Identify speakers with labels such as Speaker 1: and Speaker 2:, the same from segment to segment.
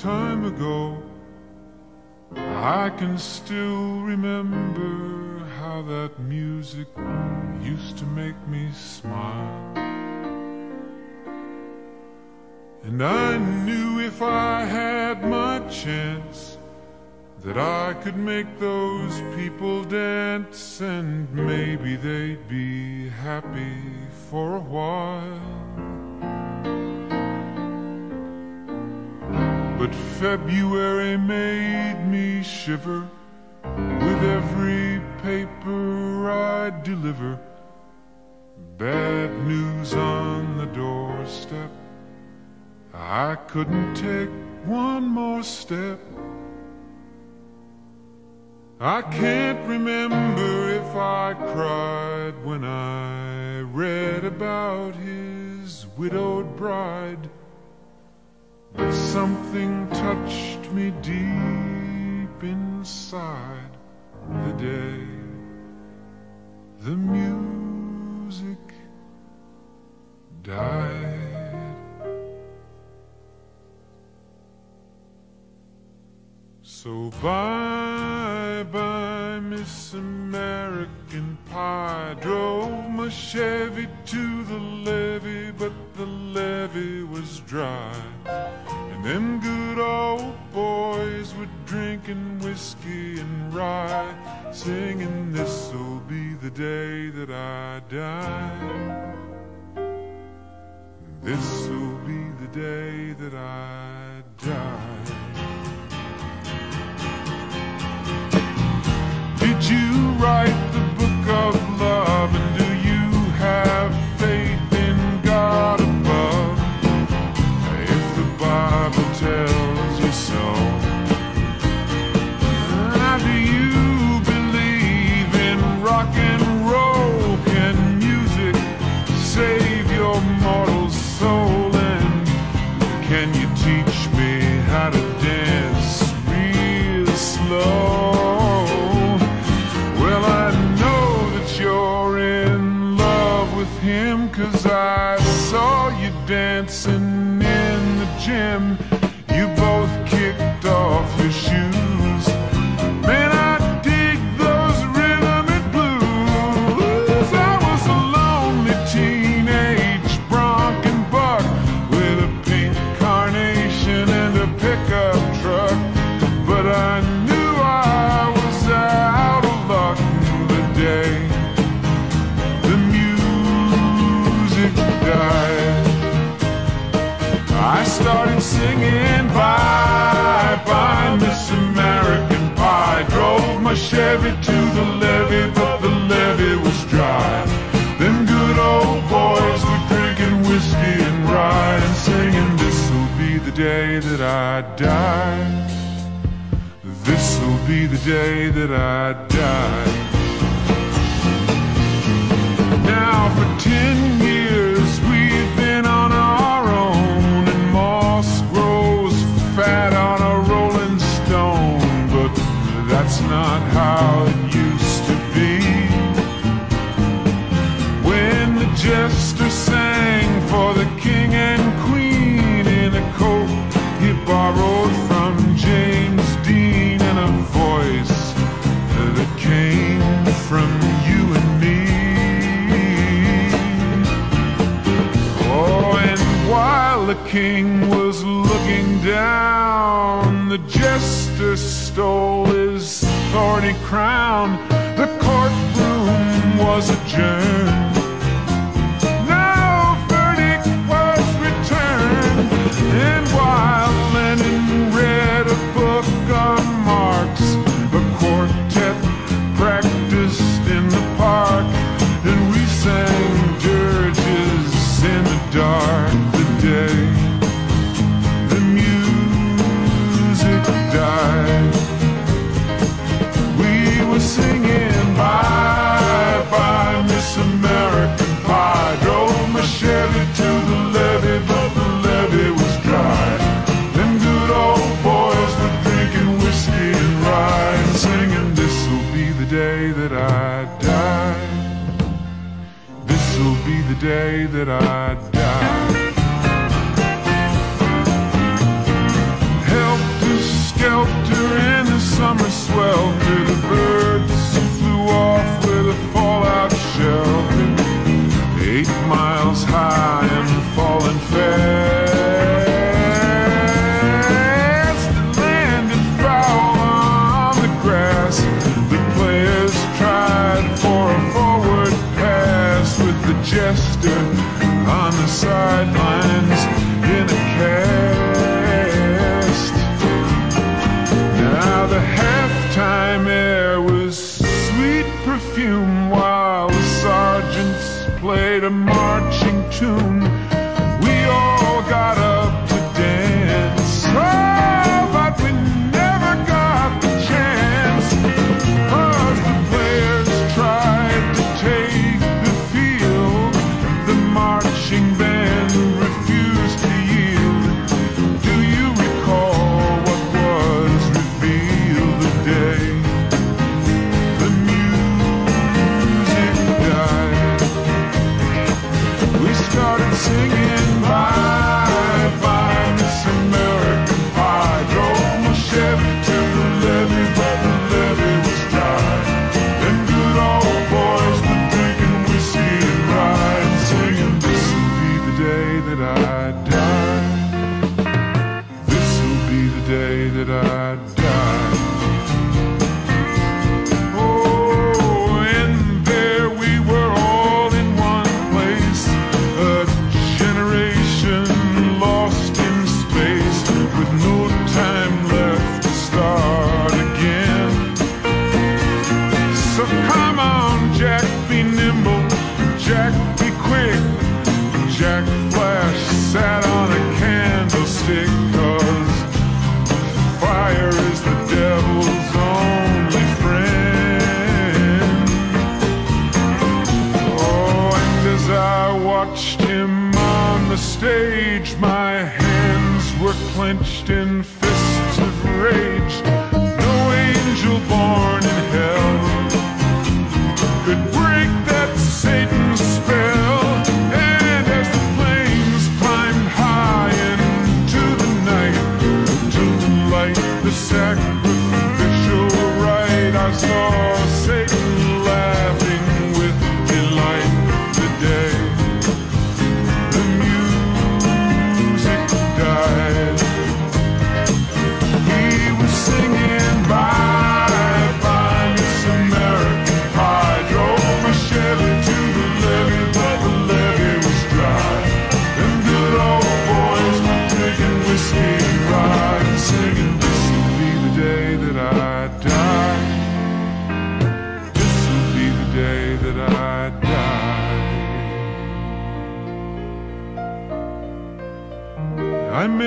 Speaker 1: time ago. I can still remember how that music used to make me smile. And I knew if I had my chance that I could make those people dance and maybe they'd be happy for a while. But February made me shiver with every paper I deliver. Bad news on the doorstep. I couldn't take one more step. I can't remember if I cried when I read about his widowed bride. Something touched me deep inside the day. The music died. So bye bye, Miss American Pie. Drove my Chevy to the levee, but the levee was dry. And them good old boys were drinking whiskey and rye, singing, This'll be the day that I die. This'll be the day I started singing bye bye Miss American Pie. Drove my Chevy to the levee, but the levee was dry. Them good old boys were drinking whiskey and rye and singing, This'll be the day that I die. This'll be the day that I die. Now for not how it used to be. When the jester sang for the king and queen in a coat he borrowed from James Dean and a voice that came from you and me. Oh, and while the king was looking down, the jester stole his thorny crown. The courtroom was adjourned. No verdict was returned. And while Lennon read a book on day that I die. Helter skelter in the summer swell. On the sidelines in a cast. Now the halftime air was sweet perfume while the sergeants played a marching tune.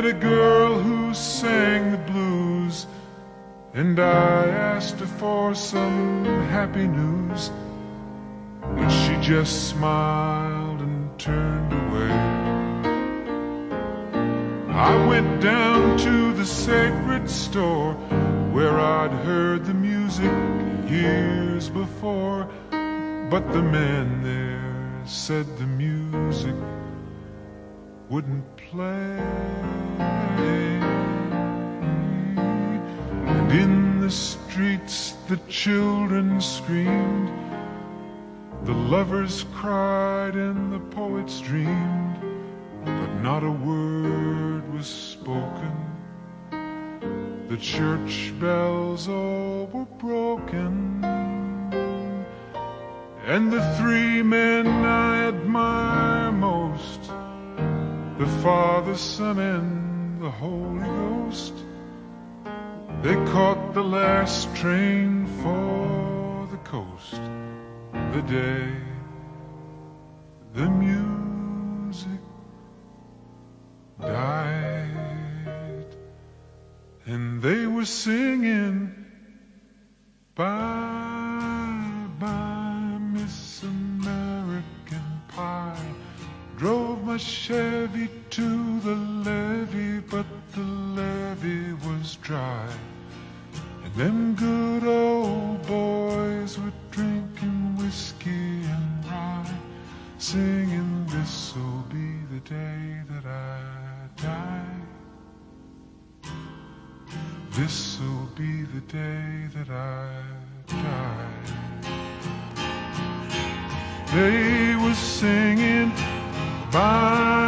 Speaker 1: Met a girl who sang the blues, and I asked her for some happy news. But she just smiled and turned away. I went down to the sacred store where I'd heard the music years before, but the man there said the music wouldn't play. And in the streets the children screamed, the lovers cried, and the poets dreamed, but not a word was spoken. The church bells all were broken. And the three men I admire most the Father, Son, and the Holy Ghost. They caught the last train for the coast the day the music My Chevy to the levee, but the levee was dry. And them good old boys were drinking whiskey and rye, singing, This'll be the day that I die. this'll be the day that I die. They were singing, Bye,